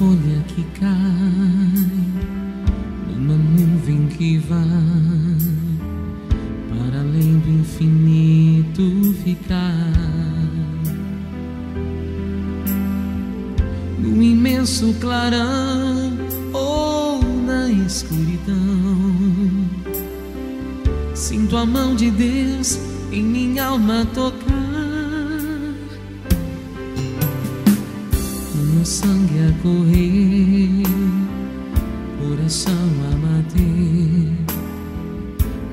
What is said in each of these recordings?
folha que cai numa nuvem que vai para além do infinito ficar. No imenso clarão ou na escuridão, sinto a mão de Deus em minha alma tocar. Meu sangue a correr, coração a bater,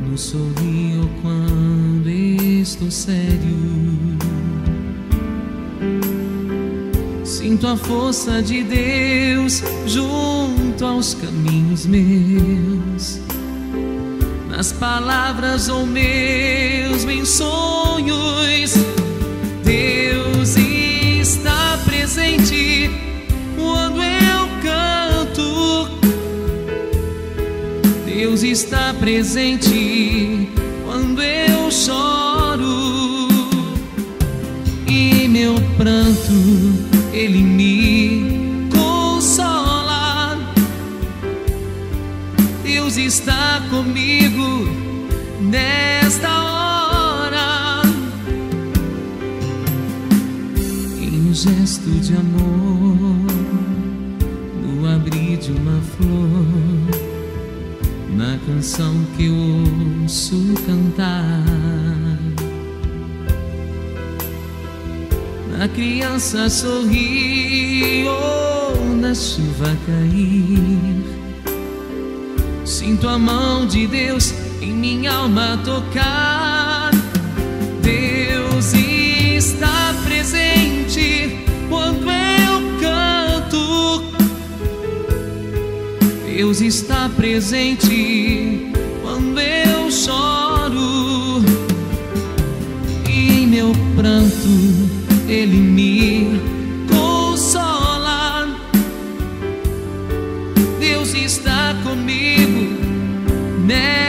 no sorrio quando estou sério. Sinto a força de Deus junto aos caminhos meus, nas palavras ou meus em sonhos. Deus está presente quando eu choro e meu pranto ele me consola. Deus está comigo nesta hora. Em um gesto de amor, no abrir de uma flor, na canção que eu ouço cantar. A criança sorrir ou na chuva cair. Sinto a mão de Deus em minha alma tocar. Deus Deus está presente quando eu choro. E em meu pranto ele me consola. Deus está comigo nesta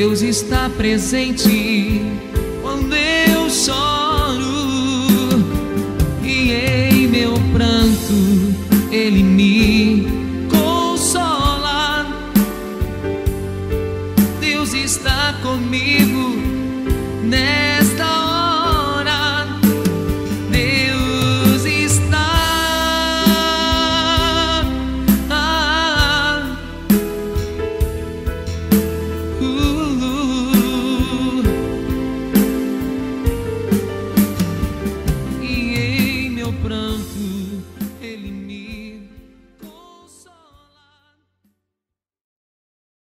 Deus está presente quando eu choro. E em meu pranto ele me consola. Deus está comigo you